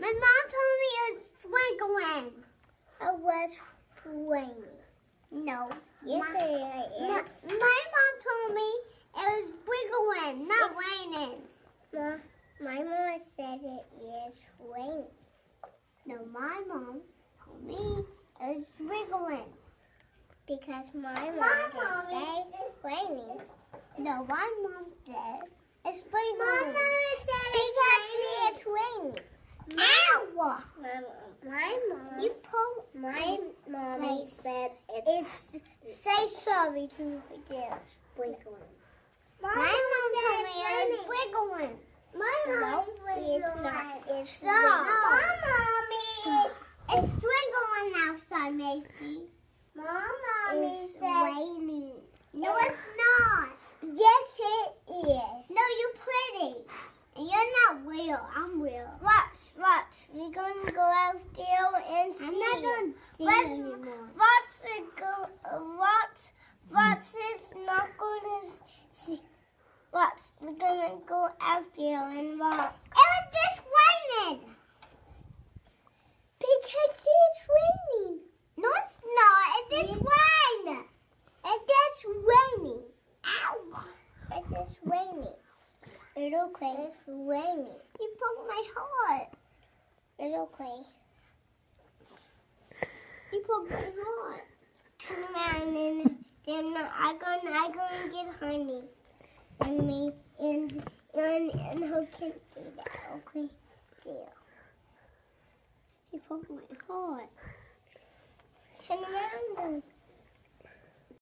My mom told me it was sprinkling. It was raining. No. Yes, my, it my, my mom told me it was sprinkling, not raining. Ma, my mom said it is raining. No, my mom told me it was sprinkling. Because my mom My didn't say is- raining. No, my mom said it's My mom said because it's raining. Ow! My mom, my mom, You pull. my mommy said it's Say sorry to me dear. sprinkling. My mom told me it was sprinkling. My No, it's not. It's raining. My mommy. It's sprinkling outside, Macy. My mommy It's said raining. No, it's not. yes, it is. No, you're pretty. And you're not real. I'm real. Watch, watch. We're gonna go out there and see. I'm not gonna see Let's- you anymore. Watch it go. Watch. Watch is not gonna see. Watch. We're gonna go out there and watch. It was just raining. Because it's raining. No, it's not. It just rained. And that's raining. Ow. It is raining. Little Clay. It's raining. You broke my heart. It's okay. You probably not. Turn around and then I go, and I go and get honey. And me and and and who can do that? Okay, deal. You broke my heart.